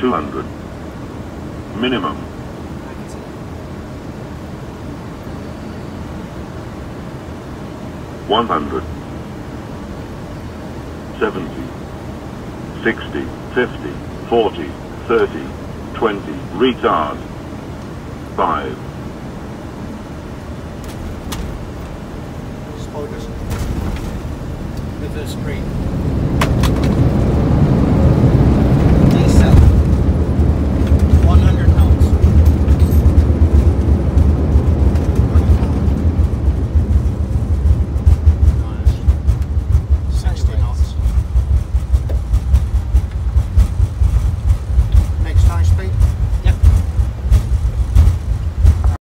200. Minimum. One hundred. Seventy. Sixty. Fifty. Forty. Thirty. Twenty. Retard. Five. Spoilers. Reverse screen.